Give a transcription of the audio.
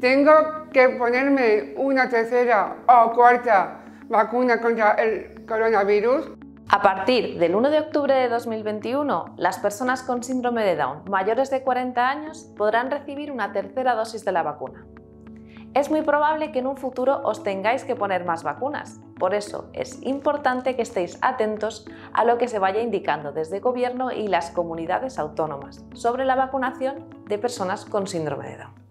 tengo que ponerme una tercera o cuarta vacuna contra el coronavirus. A partir del 1 de octubre de 2021, las personas con síndrome de Down mayores de 40 años podrán recibir una tercera dosis de la vacuna. Es muy probable que en un futuro os tengáis que poner más vacunas. Por eso es importante que estéis atentos a lo que se vaya indicando desde Gobierno y las comunidades autónomas sobre la vacunación de personas con síndrome de Down.